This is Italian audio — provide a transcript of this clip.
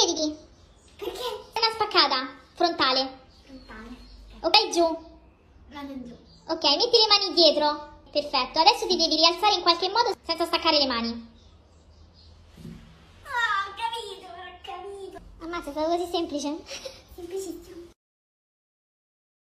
Siediti. Perché? Una spaccata. Frontale. Frontale. Ok, giù. Vado giù. Ok, metti le mani dietro. Perfetto, adesso ti devi rialzare in qualche modo senza staccare le mani. Ah, ho capito, ho capito. Ammazza, è stato così semplice. Semplicissimo.